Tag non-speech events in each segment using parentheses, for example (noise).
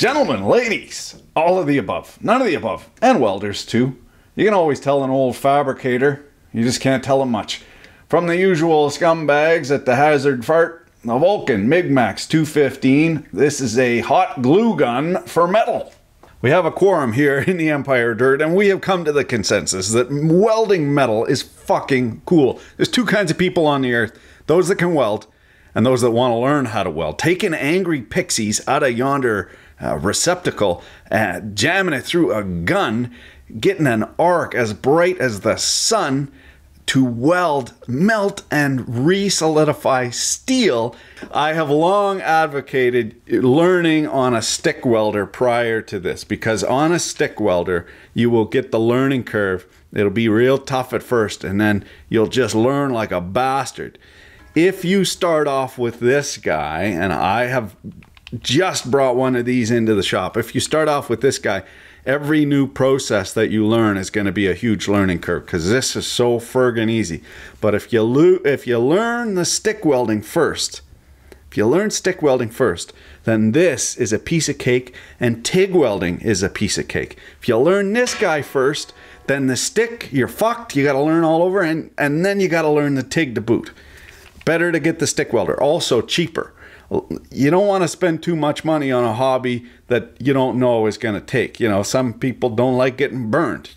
Gentlemen, ladies, all of the above, none of the above, and welders too. You can always tell an old fabricator, you just can't tell them much. From the usual scumbags at the Hazard Fart, the Vulcan MIGMAX 215, this is a hot glue gun for metal. We have a quorum here in the Empire Dirt, and we have come to the consensus that welding metal is fucking cool. There's two kinds of people on the earth those that can weld and those that want to learn how to weld. Taking angry pixies out of yonder uh, receptacle, uh, jamming it through a gun, getting an arc as bright as the sun to weld, melt, and re-solidify steel. I have long advocated learning on a stick welder prior to this because on a stick welder, you will get the learning curve. It'll be real tough at first and then you'll just learn like a bastard. If you start off with this guy, and I have just brought one of these into the shop. If you start off with this guy, every new process that you learn is going to be a huge learning curve because this is so friggin' easy. But if you if you learn the stick welding first, if you learn stick welding first, then this is a piece of cake and TIG welding is a piece of cake. If you learn this guy first, then the stick, you're fucked. You got to learn all over and, and then you got to learn the TIG to boot. Better to get the stick welder. Also cheaper you don't want to spend too much money on a hobby that you don't know is going to take. You know, some people don't like getting burned.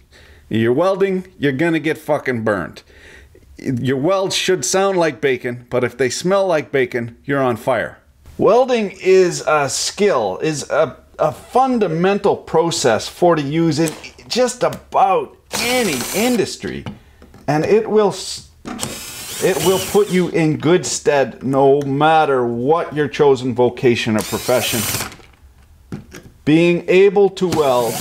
You're welding, you're going to get fucking burned. Your welds should sound like bacon, but if they smell like bacon, you're on fire. Welding is a skill, is a, a fundamental process for to use in just about any industry. And it will it will put you in good stead no matter what your chosen vocation or profession. Being able to weld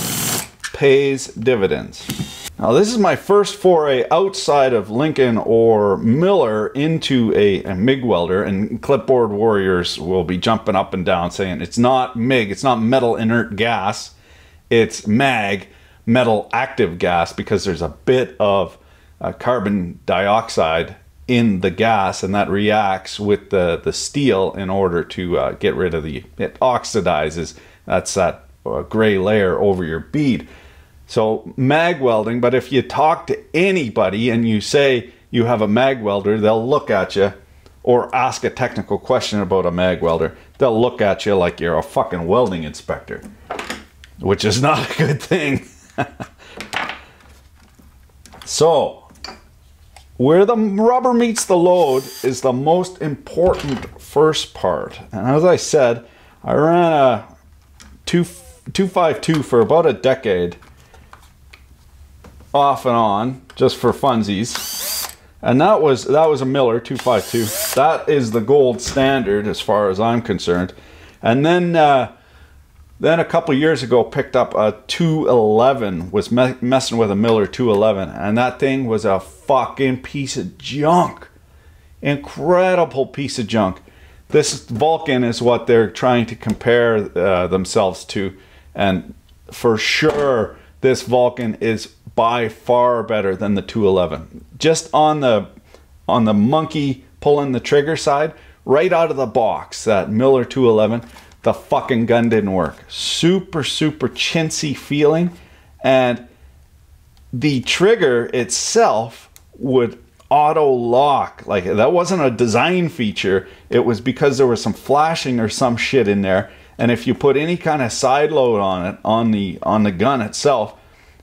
pays dividends. Now, this is my first foray outside of Lincoln or Miller into a, a, MIG welder, and clipboard warriors will be jumping up and down saying it's not MIG, it's not metal inert gas, it's MAG, metal active gas, because there's a bit of uh, carbon dioxide in the gas and that reacts with the, the steel in order to uh, get rid of the, it oxidizes. That's that uh, gray layer over your bead. So mag welding, but if you talk to anybody and you say you have a mag welder, they'll look at you or ask a technical question about a mag welder. They'll look at you like you're a fucking welding inspector, which is not a good thing. (laughs) so, where the rubber meets the load is the most important first part. And as I said, I ran a 2, 252 for about a decade off and on just for funsies. And that was that was a Miller 252. That is the gold standard as far as I'm concerned. And then uh, then a couple years ago, picked up a 211, was me messing with a Miller 211, and that thing was a fucking piece of junk. Incredible piece of junk. This Vulcan is what they're trying to compare uh, themselves to, and for sure, this Vulcan is by far better than the 211. Just on the on the monkey pulling the trigger side, right out of the box, that Miller 211 the fucking gun didn't work. Super, super chintzy feeling. And the trigger itself would auto lock. Like that wasn't a design feature. It was because there was some flashing or some shit in there. And if you put any kind of side load on it, on the on the gun itself,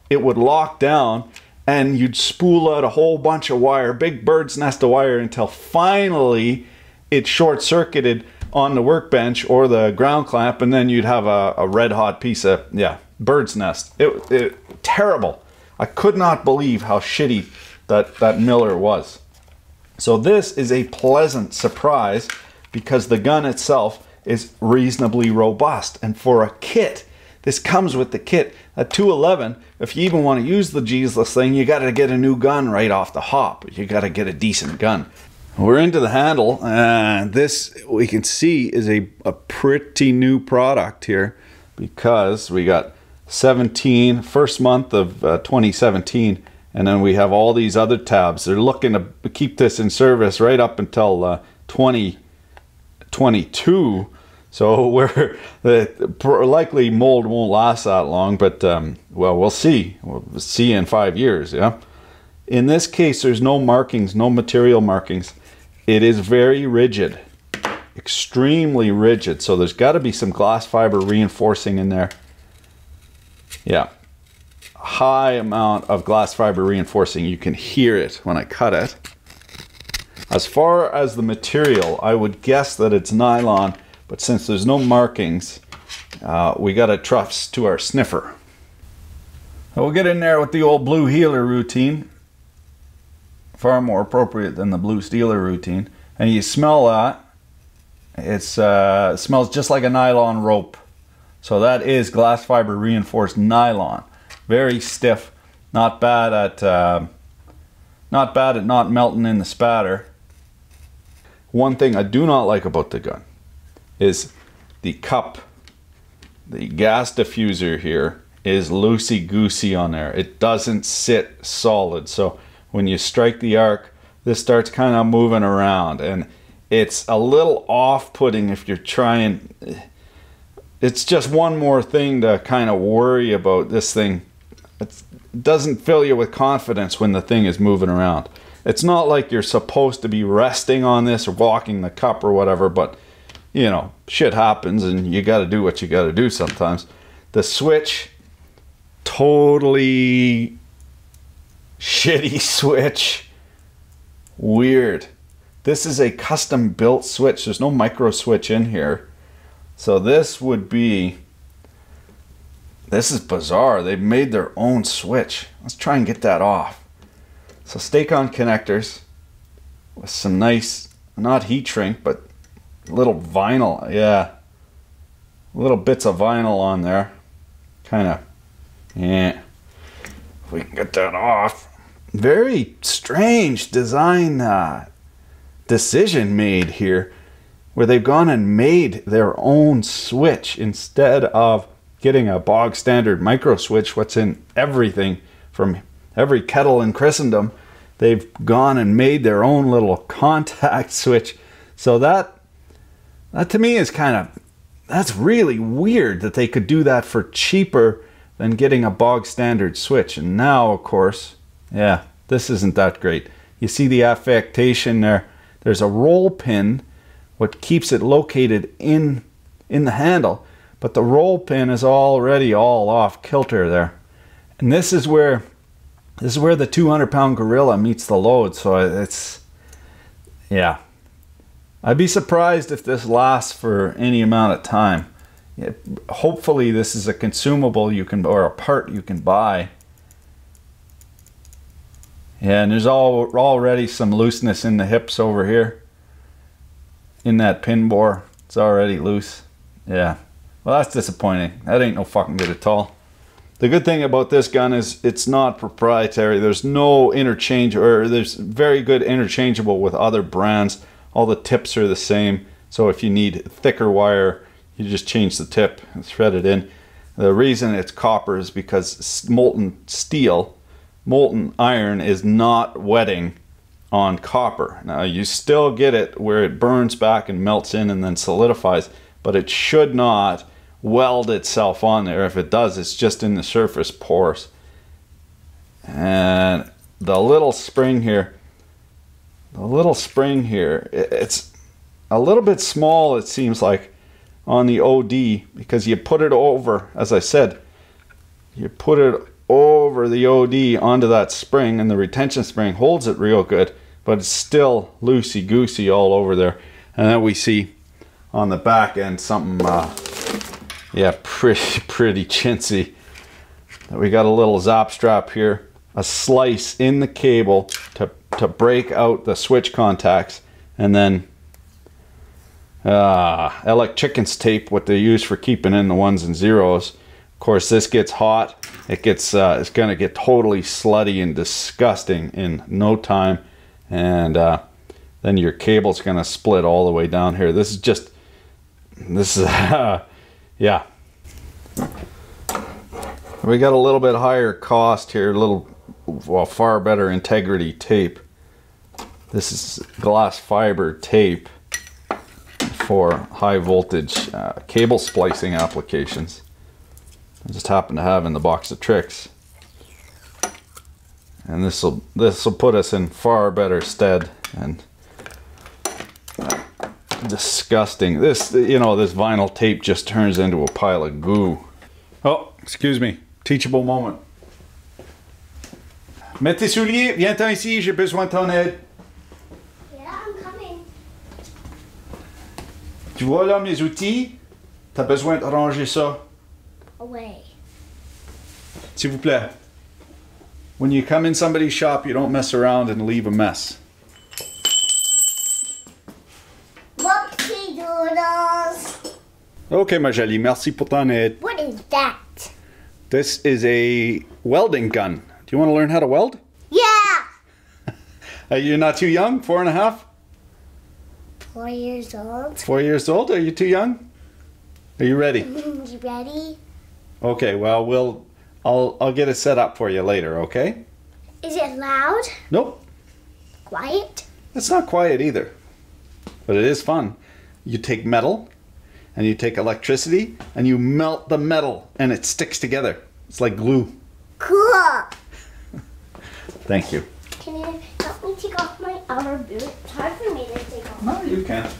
it would lock down and you'd spool out a whole bunch of wire, big bird's nest of wire until finally it short circuited on the workbench or the ground clamp, and then you'd have a, a red hot piece of yeah bird's nest. It, it terrible. I could not believe how shitty that that Miller was. So this is a pleasant surprise because the gun itself is reasonably robust, and for a kit. This comes with the kit. At 211, if you even want to use the Jesus thing, you got to get a new gun right off the hop. You got to get a decent gun. We're into the handle, and this we can see is a, a pretty new product here because we got 17 first month of uh, 2017 and then we have all these other tabs they're looking to keep this in service right up until uh, 2022 So (laughs) we're the likely mold won't last that long, but um, well, we'll see. We'll see in five years. Yeah. In this case, there's no markings, no material markings. It is very rigid, extremely rigid. So there's got to be some glass fiber reinforcing in there. Yeah, high amount of glass fiber reinforcing. You can hear it when I cut it. As far as the material, I would guess that it's nylon, but since there's no markings, uh, we got to trust to our sniffer. We'll get in there with the old blue heeler routine far more appropriate than the blue Stihler routine. And you smell that. It's, uh, it smells just like a nylon rope. So that is glass fiber reinforced nylon. Very stiff. Not bad at uh, not bad at not melting in the spatter. One thing I do not like about the gun is the cup. The gas diffuser here is loosey-goosey on there. It doesn't sit solid. So when you strike the arc, this starts kind of moving around and it's a little off-putting if you're trying it's just one more thing to kind of worry about this thing. It doesn't fill you with confidence when the thing is moving around. It's not like you're supposed to be resting on this or walking the cup or whatever but you know shit happens and you got to do what you got to do sometimes. The switch totally shitty (laughs) switch. Weird. This is a custom built switch. There's no micro switch in here. So this would be, this is bizarre. They've made their own switch. Let's try and get that off. So Sta-Kon connectors with some nice, not heat shrink, but little vinyl. Yeah. Little bits of vinyl on there. Kind of, yeah. If we can get that off very strange design uh, decision made here where they've gone and made their own switch instead of getting a bog standard micro switch what's in everything from every kettle in christendom. They've gone and made their own little (laughs) contact switch. So that that to me is kind of that's really weird that they could do that for cheaper than getting a bog standard switch. And now of course yeah, this isn't that great. You see the affectation there. There's a roll pin, what keeps it located in, in the handle, but the roll pin is already all off kilter there. And this is where this is where the 200 pound gorilla meets the load. So it's, yeah. I'd be surprised if this lasts for any amount of time. It, hopefully this is a consumable you can, or a part you can buy yeah, and there's all, already some looseness in the hips over here. In that pin bore. It's already loose. Yeah. Well, that's disappointing. That ain't no fucking good at all. The good thing about this gun is it's not proprietary. There's no interchange, or there's very good interchangeable with other brands. All the tips are the same. So if you need thicker wire, you just change the tip and thread it in. The reason it's copper is because molten steel molten iron is not wetting on copper. Now you still get it where it burns back and melts in and then solidifies, but it should not weld itself on there. If it does, it's just in the surface pores. And the little spring here, the little spring here, it's a little bit small, it seems like, on the OD because you put it over, as I said, you put it over the OD onto that spring and the retention spring holds it real good, but it's still loosey goosey all over there. And then we see on the back end something, uh, yeah, pretty, (laughs) pretty chintzy. We got a little zap strap here, a slice in the cable to, to break out the switch contacts, and then uh, like chickens tape, what they use for keeping in the ones and zeros. Course, this gets hot. It gets uh, it's gonna get totally slutty and disgusting in no time. And uh, then your cable's gonna split all the way down here. This is just this is uh, (laughs) yeah. We got a little bit higher cost here a little well far better integrity tape. This is glass fiber tape for high voltage uh, cable splicing applications. I just happen to have in the box of tricks. And this will this will put us in far better stead and disgusting. This you know this vinyl tape just turns into a pile of goo. Oh, excuse me. Teachable moment. Mets tes souliers, viens-t'en ici, j'ai besoin de ton aide. Yeah, I'm coming. Tu vois là mes outils? T'as besoin de ranger ça. Away. S'il vous plaît. When you come in somebody's shop, you don't mess around and leave a mess. Whoopsie doodles. Okay, ma jolie, merci pour ton aide. What is that? This is a welding gun. Do you want to learn how to weld? Yeah. (laughs) You're not too young? Four and a half? Four years old. Four years old? Are you too young? Are you ready? (laughs) you ready? Okay, well, we'll I'll I'll get it set up for you later, okay? Is it loud? Nope. Quiet? It's not quiet either. But it is fun. You take metal and you take electricity and you melt the metal and it sticks together. It's like glue. Cool. (laughs) Thank you. Can you help me take off my outer boot? It's hard for me to take off. No, you can.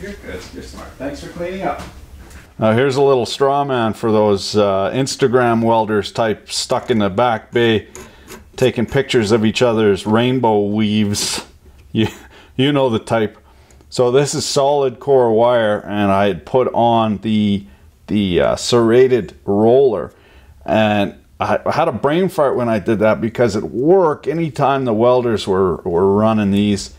You're good. You're smart. Thanks for cleaning up. Now here's a little straw man for those uh, Instagram welders type stuck in the back bay taking pictures of each other's rainbow weaves. (laughs) You, you know the type. So this is solid core wire and I had put on the the uh, serrated roller and I had a brain fart when I did that because at work anytime the welders were, were running these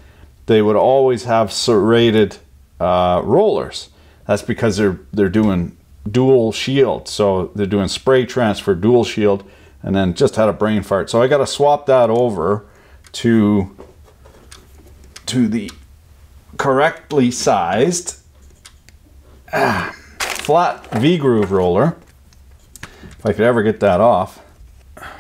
they would always have serrated uh, rollers. That's because they're they're doing dual shield. So they're doing spray transfer dual shield and then just had a brain fart. So I got to swap that over to to the correctly sized ah, flat V groove roller. If I could ever get that off.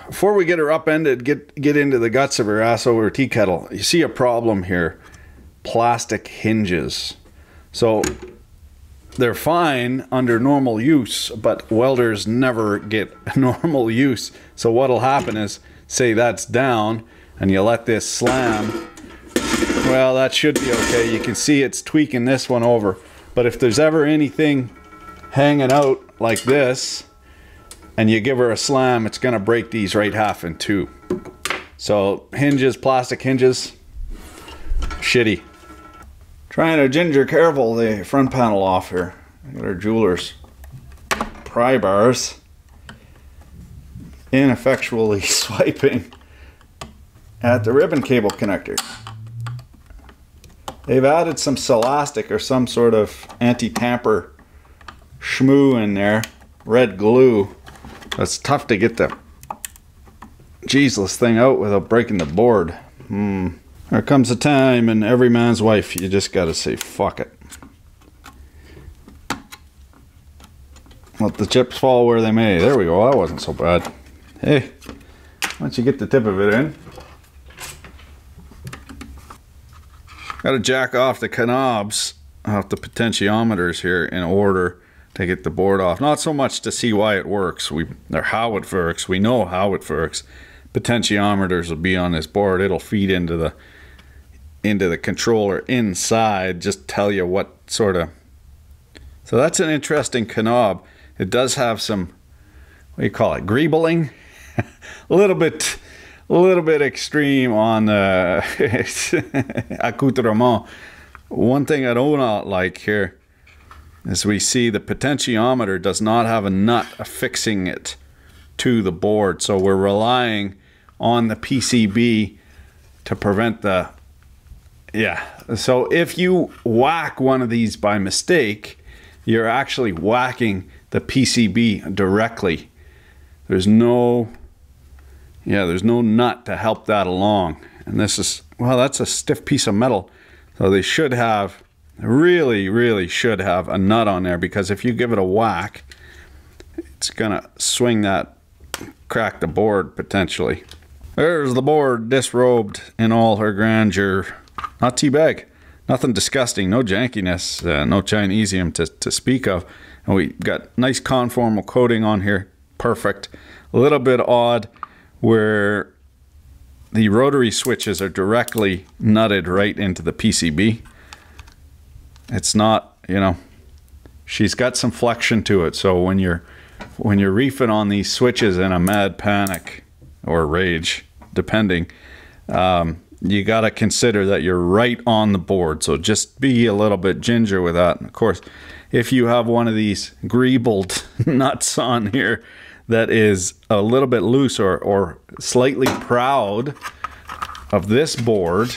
Before we get her upended, get get into the guts of her ass over tea kettle. You see a problem here. Plastic hinges. So they're fine under normal use, but welders never get (laughs) normal use. So what'll happen is, say that's down, and you let this slam. Well, that should be okay. You can see it's tweaking this one over. But if there's ever anything hanging out like this, and you give her a slam, it's gonna break these right half in two. So hinges, plastic hinges, shitty. Trying to ginger careful the front panel off here. Got our jeweler's pry bars. Ineffectually (laughs) swiping at the ribbon cable connector. They've added some Silastic or some sort of anti-tamper schmoo in there. Red glue. It's tough to get the Jesus thing out without breaking the board. Hmm. There comes a time in every man's wife you just gotta say fuck it. Let the chips fall where they may. There we go. That wasn't so bad. Hey, once you get the tip of it in, gotta jack off the knobs off the potentiometers here in order to get the board off. Not so much to see why it works, we or how it works. We know how it works. Potentiometers will be on this board. It'll feed into the into the controller inside. Just tell you what sort of. So that's an interesting knob. It does have some. What do you call it? Greebling. (laughs) a little bit. A little bit extreme on the uh, (laughs) accoutrement. One thing I do not like here as we see the potentiometer does not have a nut affixing it to the board so we're relying on the PCB to prevent the yeah so if you whack one of these by mistake you're actually whacking the PCB directly there's no yeah there's no nut to help that along and this is well that's a stiff piece of metal so they should have really, really should have a nut on there because if you give it a whack, it's gonna swing that, crack the board potentially. There's the board disrobed in all her grandeur. Not too bad. nothing disgusting, no jankiness, uh, no Chinesium to, to speak of. And we got nice conformal coating on here, perfect. A little bit odd where the rotary switches are directly nutted right into the PCB. It's not, you know, she's got some flexion to it. So when you're when you're reefing on these switches in a mad panic or rage, depending, um, you got to consider that you're right on the board. So just be a little bit ginger with that. And of course, if you have one of these greebled (laughs) nuts on here that is a little bit loose or, or slightly proud of this board,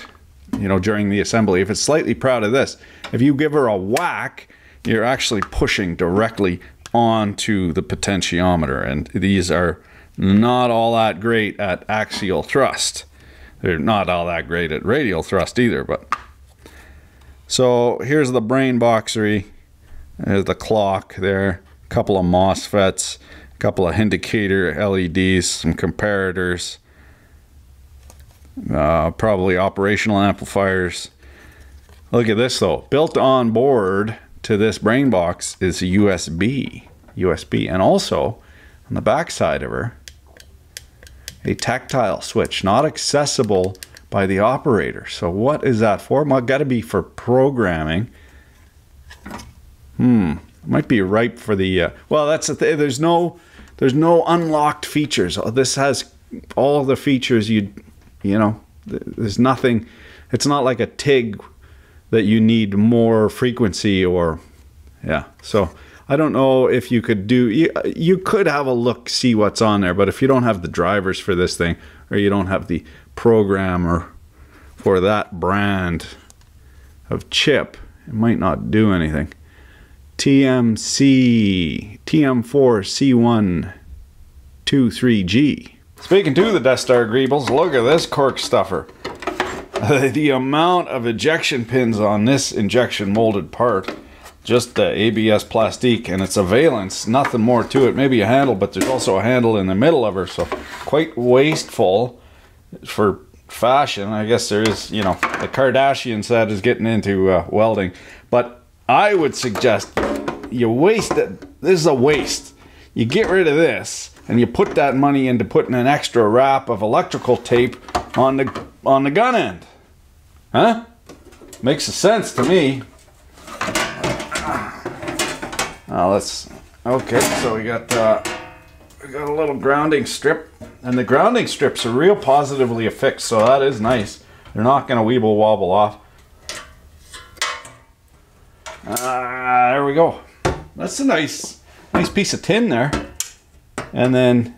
you know, during the assembly, if it's slightly proud of this, if you give her a whack, you're actually pushing directly onto the potentiometer. And these are not all that great at axial thrust. They're not all that great at radial thrust either, but so here's the brain boxery. There's the clock there, a couple of MOSFETs, a couple of indicator LEDs, some comparators, uh, probably operational amplifiers. Look at this though. Built on board to this brain box is a USB. USB. And also on the back side of her, a tactile switch, not accessible by the operator. So what is that for? Well, got to be for programming. Hmm, might be ripe for the. Uh, well, that's the thing. There's no, there's no unlocked features. Oh, this has all the features you, you know. There's nothing. It's not like a TIG that you need more frequency or, yeah. So I don't know if you could do you, you could have a look see what's on there, but if you don't have the drivers for this thing or you don't have the programmer for that brand of chip, it might not do anything. TMC TM4C1 23G. Speaking to the Death Star Greebles, look at this cork stuffer. (laughs) the amount of ejection pins on this injection molded part just the ABS plastique and it's a valence nothing more to it maybe a handle but there's also a handle in the middle of her so quite wasteful for fashion. I guess there is you know the Kardashian set is getting into uh, welding. But I would suggest you waste it. This is a waste. You get rid of this and you put that money into putting an extra wrap of electrical tape on the on the gun end. Huh? Makes a sense to me uh, let's, okay, so we got, uh, we got a little grounding strip. And the grounding strips are real positively affixed, so that is nice. They're not going to weeble wobble off. Uh, there we go. That's a nice, nice piece of tin there. And then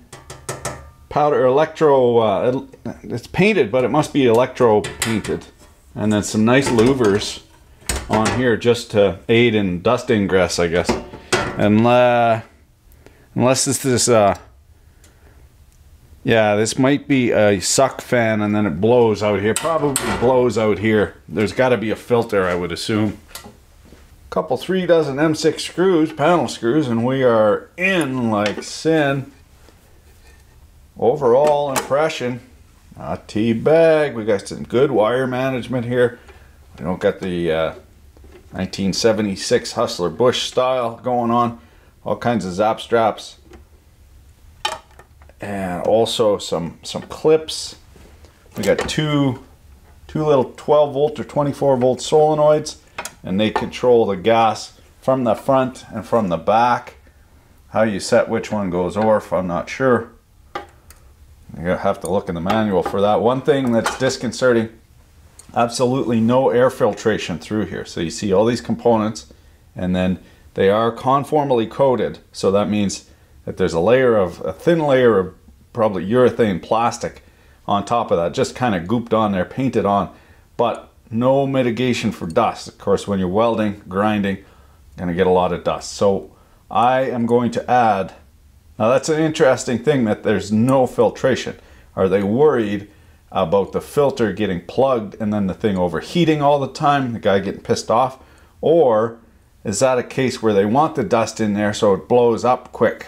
powder electro, uh, it's painted, but it must be electro painted. And then some nice louvers on here just to aid in dust ingress, I guess. Unless, unless this is, uh, yeah, this might be a suck fan and then it blows out here. Probably blows out here. There's got to be a filter, I would assume. Couple three dozen M6 screws, panel screws, and we are in like sin. Overall impression, a T-bag. We got some good wire management here. We don't got the uh, 1976 Hustler Bush style going on. All kinds of zap straps. And also some, some clips. We got two, two little 12 volt or 24 volt solenoids and they control the gas from the front and from the back. How you set which one goes off, I'm not sure. You have to look in the manual for that. One thing that's disconcerting absolutely no air filtration through here. So you see all these components and then they are conformally coated. So that means that there's a layer of, a thin layer of probably urethane plastic on top of that, just kind of gooped on there, painted on, but no mitigation for dust. Of course, when you're welding, grinding, gonna get a lot of dust. So I am going to add, now that's an interesting thing that there's no filtration. Are they worried about the filter getting plugged and then the thing overheating all the time, the guy getting pissed off? Or is that a case where they want the dust in there so it blows up quick,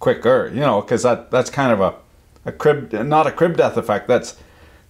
quicker, you know, because that, that's kind of a, a crib, not a crib death effect, that's,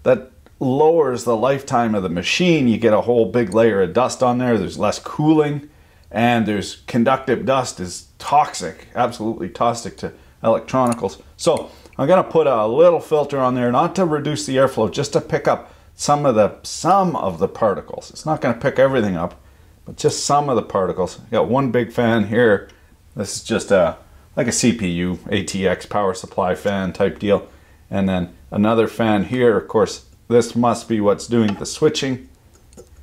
that lowers the lifetime of the machine. You get a whole big layer of dust on there. There's less cooling, and there's conductive dust is toxic, absolutely toxic to electronicals. So I'm gonna put a little filter on there, not to reduce the airflow, just to pick up some of the some of the particles. It's not gonna pick everything up, but just some of the particles. I got one big fan here. This is just a like a CPU ATX power supply fan type deal, and then another fan here. Of course, this must be what's doing the switching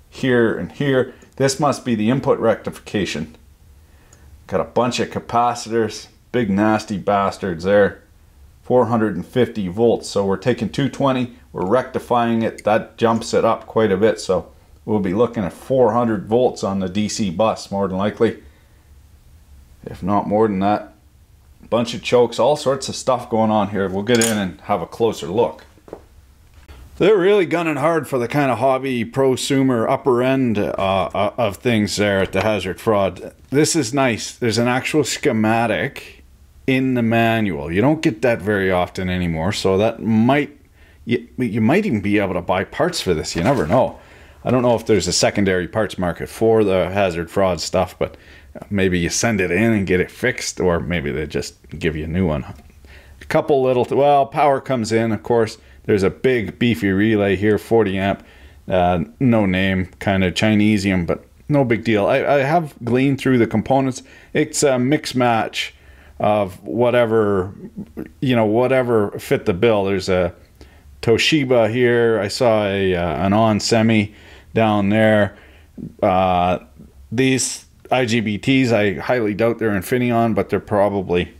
here and here. This must be the input rectification. Got a bunch of capacitors, big nasty bastards there. 450 volts. So we're taking 220, we're rectifying it. That jumps it up quite a bit. So we'll be looking at 400 volts on the DC bus more than likely. If not more than that. Bunch of chokes, all sorts of stuff going on here. We'll get in and have a closer look. They're really gunning hard for the kind of hobby prosumer upper end uh, uh, of things there at the Hazard Fraud. This is nice. There's an actual schematic in the manual. You don't get that very often anymore, so that might you, you might even be able to buy parts for this. You never know. I don't know if there's a secondary parts market for the Hazard Fraud stuff, but maybe you send it in and get it fixed, or maybe they just give you a new one. A couple little, well, power comes in, of course there's a big beefy relay here, 40 amp, uh, no name, kind of Chinesium, but no big deal. I, I have gleaned through the components. It's a mix match of whatever, you know, whatever fit the bill. There's a Toshiba here. I saw a uh, an onsemi down there. Uh, these IGBTs, I highly doubt they're Infineon, but they're probably.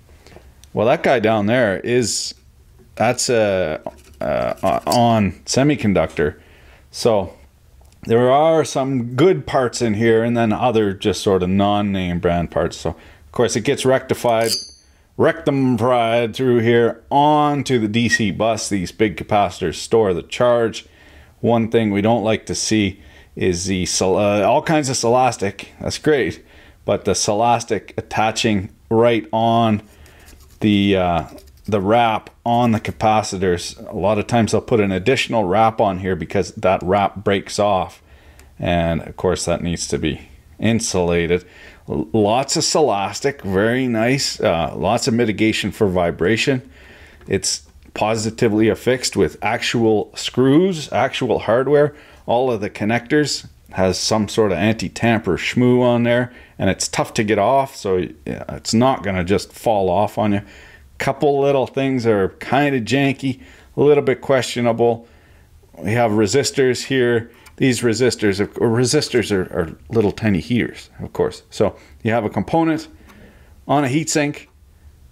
Well, that guy down there is that's a uh, on semiconductor. So there are some good parts in here and then other just sort of non-name brand parts. So of course it gets rectified, rectified through here onto the DC bus. These big capacitors store the charge. One thing we don't like to see is the uh, all kinds of Silastic. That's great, but the Silastic attaching right on the uh, the wrap on the capacitors. A lot of times they'll put an additional wrap on here because that wrap breaks off. And of course that needs to be insulated. Lots of Silastic, very nice. Uh, lots of mitigation for vibration. It's positively affixed with actual screws, actual hardware. All of the connectors has some sort of anti-tamper schmoo on there and it's tough to get off so it's not going to just fall off on you couple little things are kind of janky, a little bit questionable. We have resistors here. These resistors, or resistors are, are little tiny heaters, of course. So you have a component on a heatsink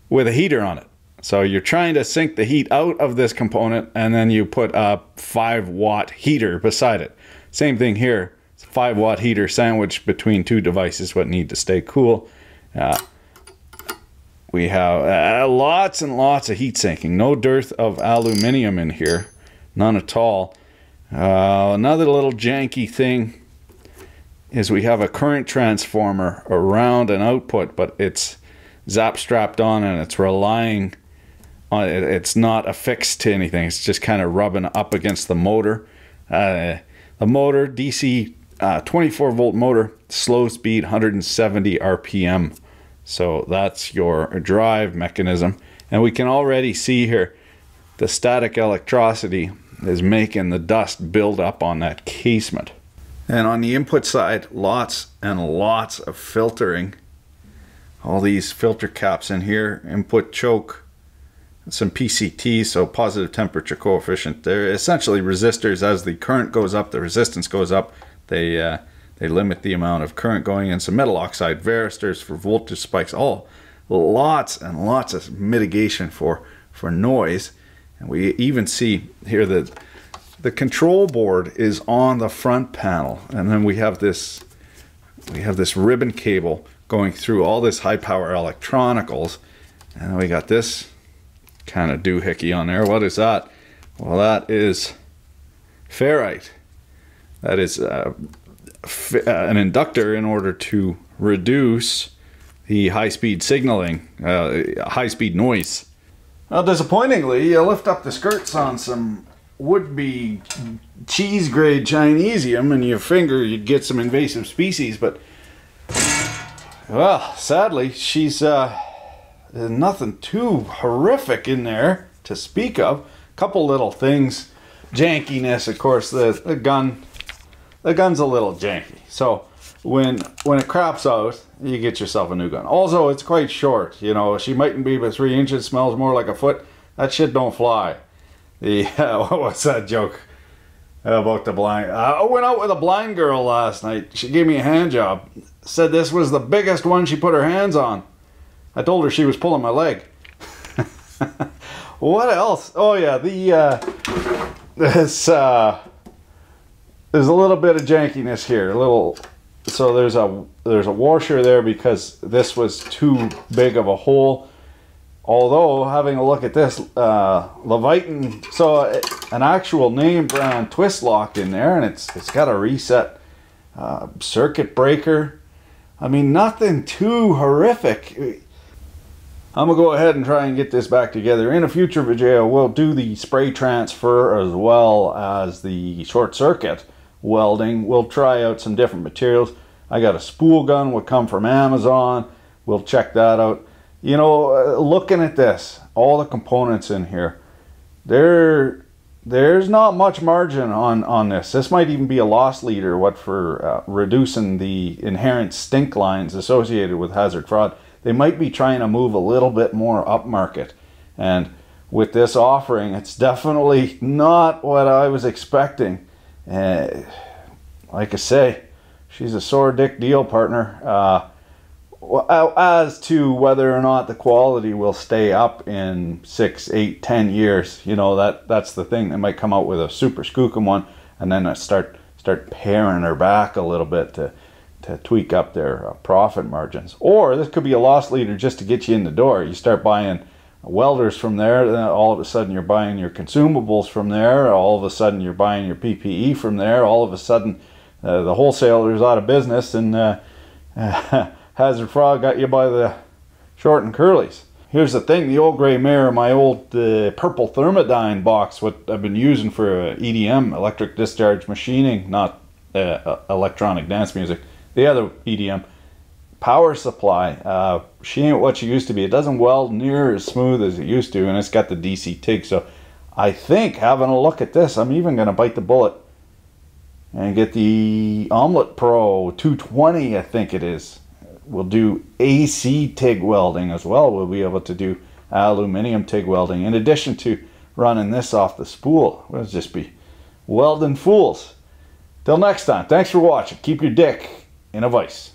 with a heater on it. So you're trying to sink the heat out of this component and then you put a 5 watt heater beside it. Same thing here. It's a 5 watt heater sandwiched between two devices what need to stay cool. Uh, we have uh, lots and lots of heat sinking. No dearth of aluminium in here. None at all. Uh, another little janky thing is we have a current transformer around an output, but it's zap strapped on and it's relying on it. It's not affixed to anything. It's just kind of rubbing up against the motor. Uh, the motor, DC uh, 24 volt motor, slow speed, 170 RPM. So that's your drive mechanism. And we can already see here the static electricity is making the dust build up on that casement. And on the input side, lots and lots of filtering. All these filter caps in here, input choke, some PCT, so positive temperature coefficient. They're essentially resistors. As the current goes up, the resistance goes up. They uh, they limit the amount of current going in. Some metal oxide varistors for voltage spikes. All lots and lots of mitigation for for noise. And we even see here that the control board is on the front panel, and then we have this we have this ribbon cable going through all this high power electronicals, and we got this kind of doohickey on there. What is that? Well, that is ferrite. That is uh, uh, an inductor in order to reduce the high speed signaling, uh, high speed noise. Well, disappointingly, you lift up the skirts on some would be cheese grade Chinesium and your finger, you'd get some invasive species. But, well, sadly, she's uh, nothing too horrific in there to speak of. A Couple little things. Jankiness, of course, the, the gun. The gun's a little janky. So when when it craps out, you get yourself a new gun. Also, it's quite short. You know, she mightn't be but three inches, smells more like a foot. That shit don't fly. The (laughs) uh, what's that joke about the blind? Uh, I went out with a blind girl last night. She gave me a hand job. Said this was the biggest one she put her hands on. I told her she was pulling my leg. (laughs) what else? Oh yeah, the uh, (laughs) this uh, there's a little bit of jankiness here. A little so there's a there's a washer there because this was too big of a hole. Although having a look at this, uh, Leviton, so an actual name brand twist lock in there, and it's it's got a reset uh, circuit breaker. I mean, nothing too horrific. I'm gonna go ahead and try and get this back together. In a future video, we'll do the spray transfer as well as the short circuit welding. We'll try out some different materials. I got a spool gun will come from Amazon. We'll check that out. You know, uh, looking at this, all the components in here, there, there's not much margin on, on this. This might even be a loss leader, what for uh, reducing the inherent stink lines associated with hazard fraud. They might be trying to move a little bit more upmarket. And with this offering, it's definitely not what I was expecting. Uh, like I say, she's a sore dick deal partner. Uh, as to whether or not the quality will stay up in six, eight, ten years, you know that that's the thing. They might come out with a super skookum one, and then start start paring her back a little bit to to tweak up their uh, profit margins. Or this could be a loss leader just to get you in the door. You start buying welders from there, then all of a sudden you're buying your consumables from there, all of a sudden you're buying your PPE from there, all of a sudden uh, the wholesaler's out of business and uh, (laughs) Hazard Fraud got you by the short and curlies. Here's the thing, the old gray mare, my old uh, purple Thermadyne box, what I've been using for EDM, electric discharge machining, not uh, electronic dance music, the other EDM, power supply. Uh, she ain't what she used to be. It doesn't weld near as smooth as it used to, and it's got the DC TIG. So I think having a look at this, I'm even going to bite the bullet and get the OmniPro 220, I think it is. We'll do AC TIG welding as well. We'll be able to do aluminium TIG welding in addition to running this off the spool. We'll just be welding fools. Till next time, thanks for watching. Keep your dick in a vice.